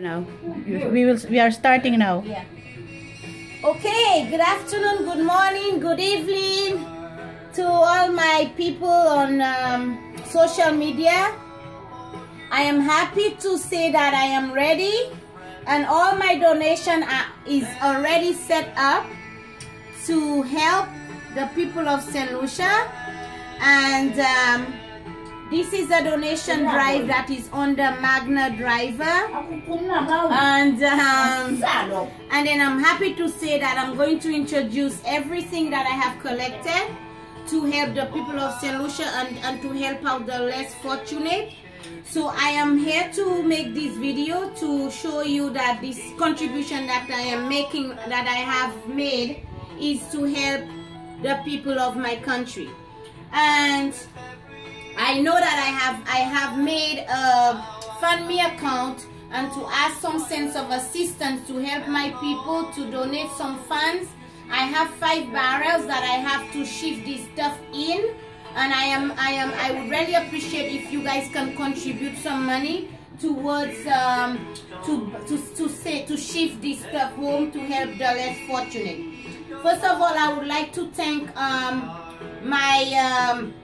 Now, we will. We are starting now. Yeah. Okay, good afternoon, good morning, good evening to all my people on um, social media. I am happy to say that I am ready and all my donation is already set up to help the people of St. Lucia and um, this is a donation drive that is under Magna Driver and um, and then I'm happy to say that I'm going to introduce everything that I have collected to help the people of St. Lucia and, and to help out the less fortunate. So I am here to make this video to show you that this contribution that I am making, that I have made, is to help the people of my country. And I know that I have I have made a FundMe account and to ask some sense of assistance to help my people to donate some funds. I have five barrels that I have to shift this stuff in and I am I am I would really appreciate if you guys can contribute some money towards um, to to to say to shift this stuff home to help the less fortunate. First of all, I would like to thank um, my um,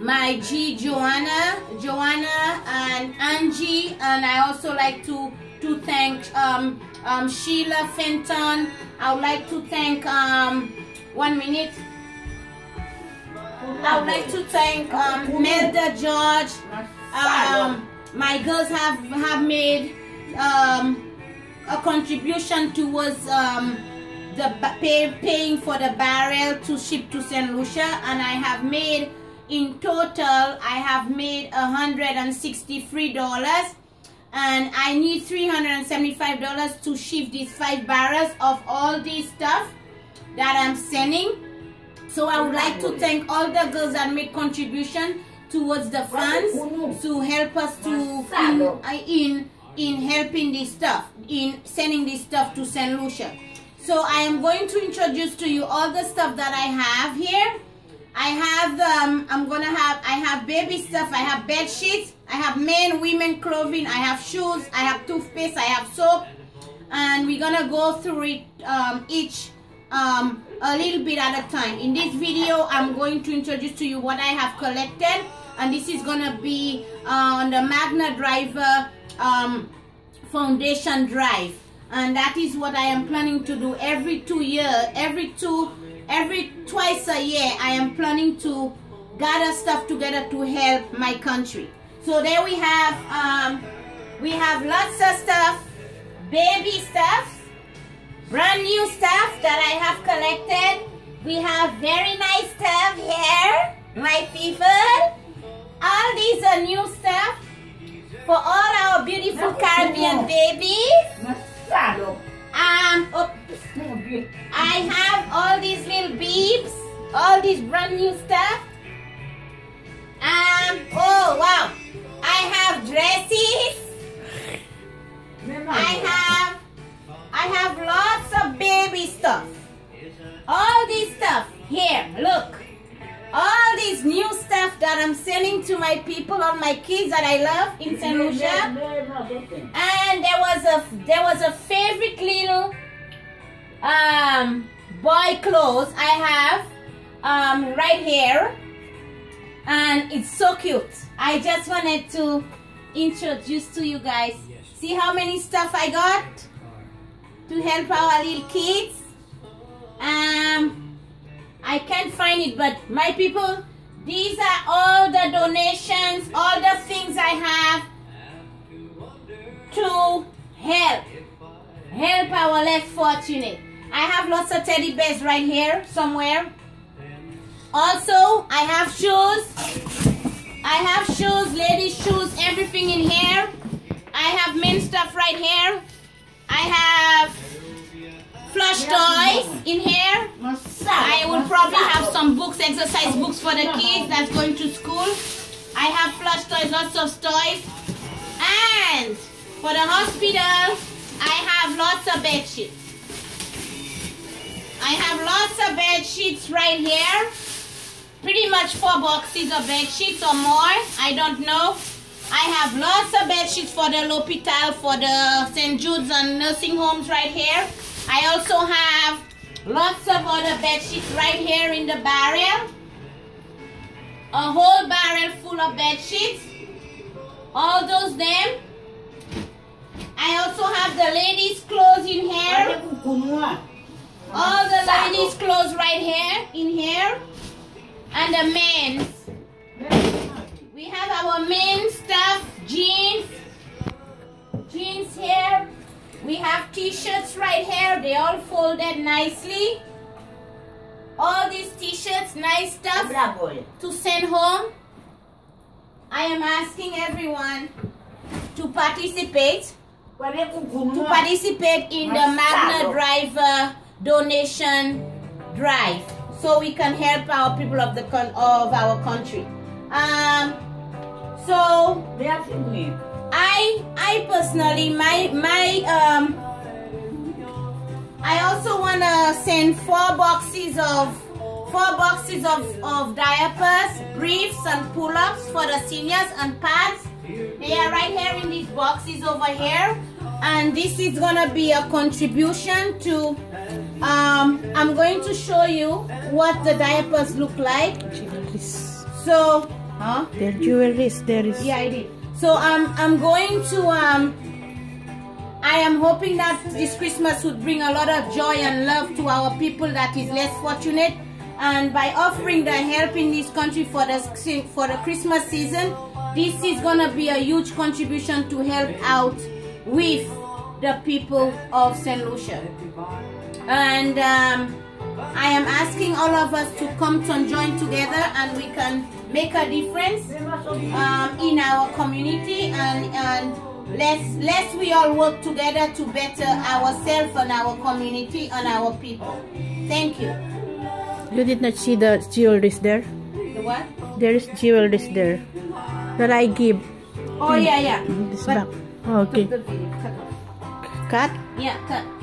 my G Joanna, Joanna and Angie, and I also like to to thank um, um, Sheila Fenton. I would like to thank um, one minute. I would like to thank um, Melda George. Um, my girls have have made um, a contribution towards um, the pay, paying for the barrel to ship to St. Lucia, and I have made in total I have made $163 and I need $375 to ship these five barrels of all this stuff that I'm sending so I would like to thank all the girls that made contribution towards the funds to help us to in, uh, in in helping this stuff in sending this stuff to St. Lucia so I am going to introduce to you all the stuff that I have here I have, um, I'm gonna have, I have baby stuff, I have bed sheets, I have men, women clothing, I have shoes, I have toothpaste, I have soap, and we're gonna go through it um, each um, a little bit at a time. In this video, I'm going to introduce to you what I have collected, and this is gonna be uh, on the Magna Driver um, Foundation Drive, and that is what I am planning to do every two years, every two every twice a year I am planning to gather stuff together to help my country. So there we have um, we have lots of stuff, baby stuff, brand new stuff that I have collected. We have very nice stuff here, my people. All these are new stuff for all our beautiful Caribbean babies. I have all these little beeps, all these brand new stuff. Um, oh wow, I have dresses. I have, I have lots of baby stuff. All this stuff here, look. All this new stuff that I'm selling to my people, all my kids that I love in St. Lucia. And there was a, there was a favorite little um, boy clothes I have um, right here. And it's so cute. I just wanted to introduce to you guys. See how many stuff I got? To help our little kids. Um I can't find it but my people these are all the donations all the things I have to help. Help our less fortunate I have lots of teddy bears right here somewhere. Also, I have shoes. I have shoes, ladies shoes, everything in here. I have men stuff right here. I have flush toys in here. I will probably have some books, exercise books for the kids that's going to school. I have flush toys, lots of toys. And for the hospital, I have lots of bed sheets. I have lots of bed sheets right here. Pretty much four boxes of bed sheets or more. I don't know. I have lots of bed sheets for the L'Hopital, for the St. Jude's and nursing homes right here. I also have lots of other bed sheets right here in the barrel. A whole barrel full of bed sheets. All those them. I also have the ladies' clothes in here. All the ladies' clothes right here, in here. And the men's. We have our men's stuff, jeans. Jeans here. We have t-shirts right here. They all folded nicely. All these t-shirts, nice stuff to send home. I am asking everyone to participate to participate in the Magna Driver donation drive so we can help our people of the of our country. Um, so I I personally my my um I also wanna send four boxes of four boxes of, of diapers, briefs and pull-ups for the seniors and pads. They are right here in these boxes over here. And this is gonna be a contribution to um I'm going to show you what the diapers look like. So huh? Their jewelries there is Yeah I did. So um, I'm going to, um, I am hoping that this Christmas would bring a lot of joy and love to our people that is less fortunate. And by offering the help in this country for the, for the Christmas season, this is going to be a huge contribution to help out with the people of St. Lucia. And um, I am asking all of us to come to join together and we can make a difference um, in our community and, and let's, let's we all work together to better ourselves and our community and our people. Thank you. You did not see the jewelries there? The what? There is jewelries there that I give. Oh yeah, yeah. This But back. Oh, okay. Cut the video. Cut off. Cut? Yeah, cut.